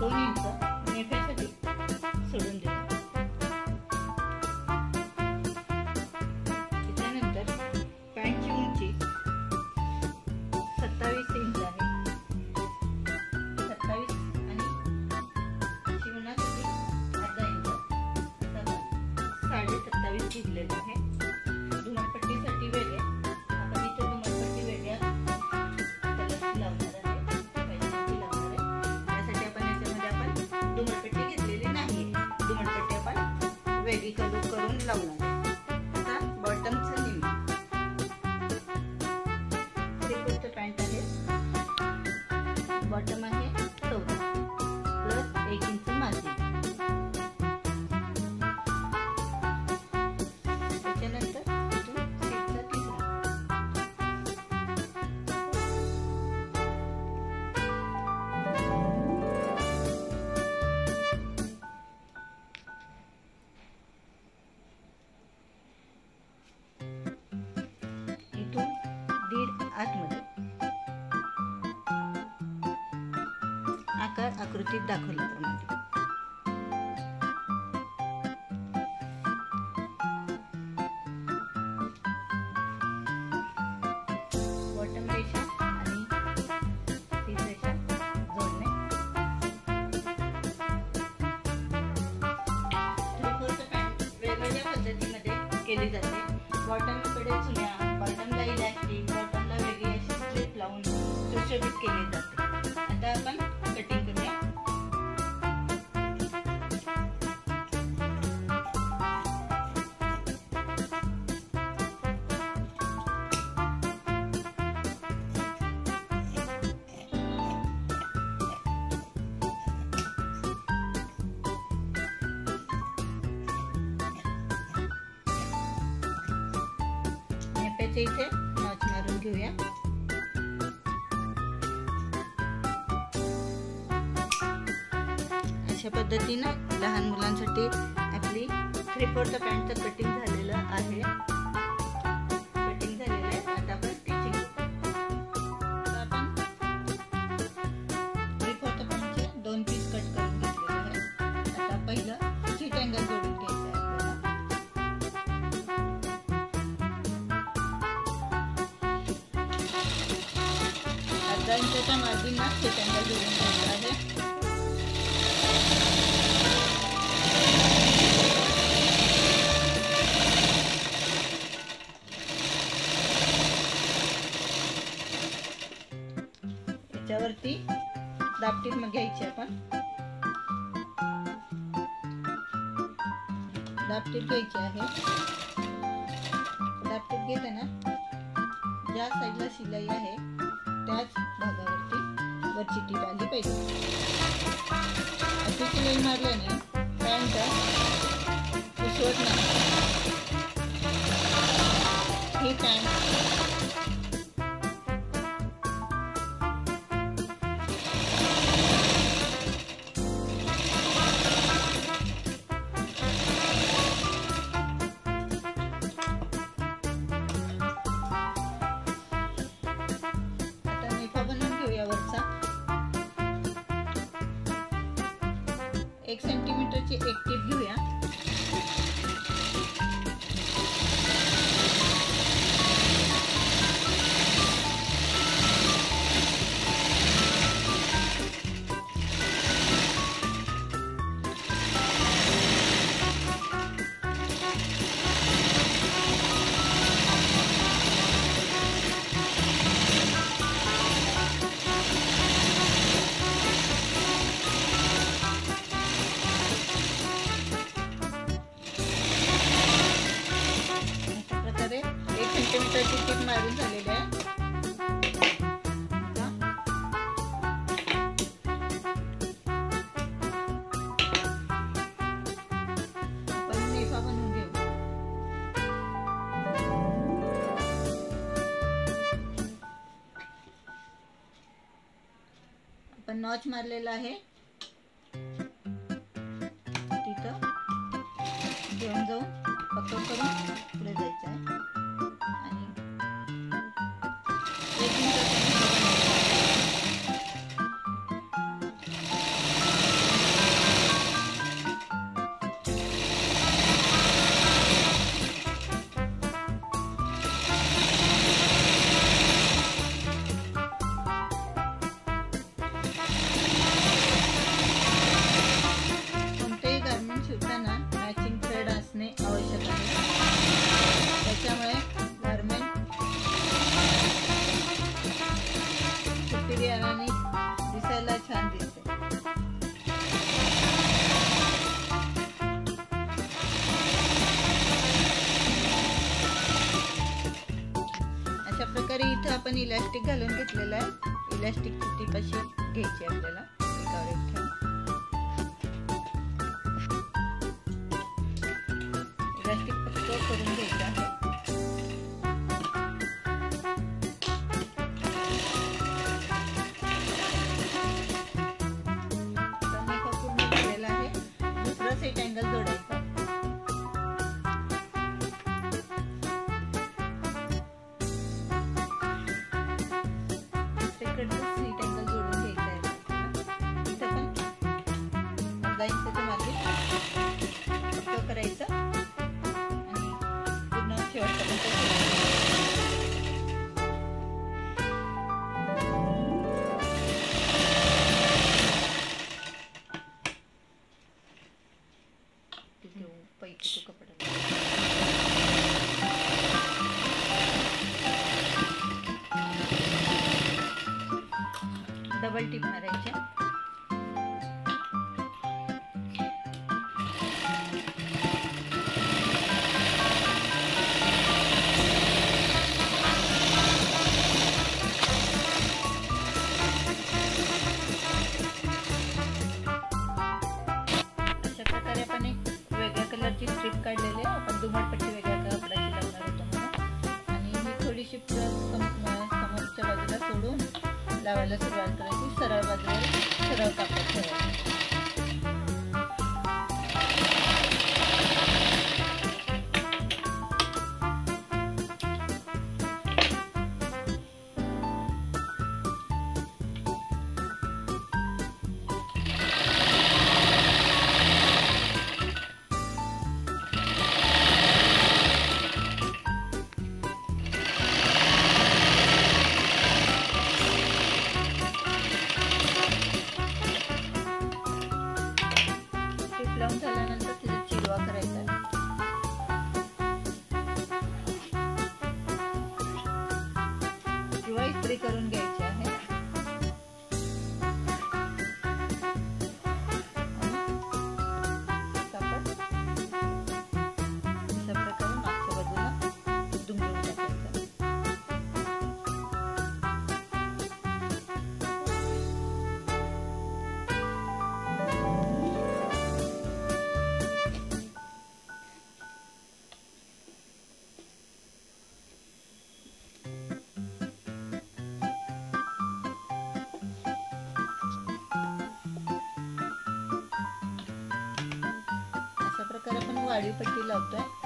Sou. आपण वेगळी colour करून लावणार पॅन्ट आकृतीत दाखवल्याप्रमाणे केली जाते? बॉटमकडे चुन्या बॉटमला इलास्टिक बॉटमला वेगळी अशी स्ट्रीप लावून सुशोभित केली जाते. नेप्याच्या इथे. नॉच मारून घेऊया. अशा पद्धतीनं लहान मुलांसाठी आपली थ्री फोर्थ पॅन्टचं कटिंग झालेलं आहे. अर्धा इंचाच्या मार्जिनला सेकंदा जोडून घ्यायचा आहे. याच्यावरती दापटीत मग घ्यायची आपण. दापटीत घ्यायची आहे. दापटीत घेताना ज्या साईडला शिलाई आहे त्याच भागावरती वरची टीप आली पाहिजे. अशी शिलाई मारल्याने पॅन्ट उसवत नाही. ही पॅन्ट सेंटीमीटरची एक टीप घेऊया आपण नॉच मारलेला आहे. तिथं घेऊन जाऊन पकड करून पुढे जायचं आहे. आपण इलास्टिक घालून घेतलेलं आहे. इलास्टिकची टीप अशी घ्यायची आपल्याला. अर्धा इंचाच्या मागे फक्त करायचं. आणि पूर्ण शेवटपर्यंत डबल टिप मारायच्या वेगळ्या कलरची स्ट्रीप काढलेली आहे. आपण दुमटपट्टी वेगळ्या कपड्याची लागणार होतो आणि ही थोडीशी समोरच्या बाजूला सोडून लावायला सुरुवात करायची. सरळ बाजूला सरळ कापड ठेवायचं. प्रकारे पट्टी लावतोय.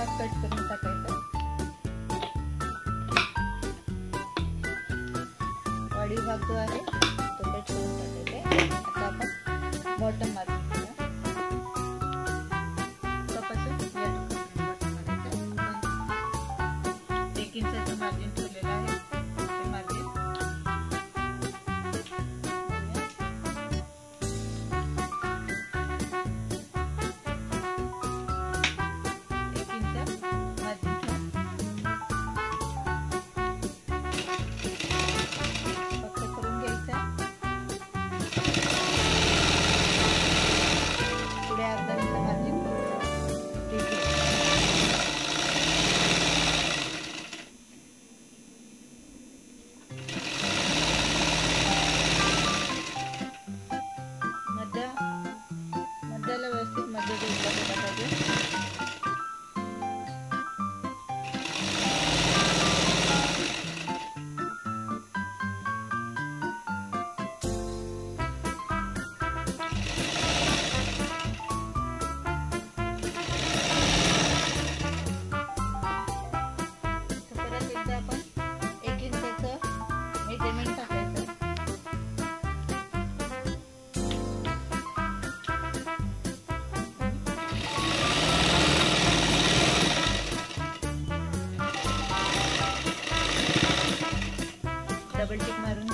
भाग कट करून टाकायचा. वाढीव भाग जो आहे double check my room.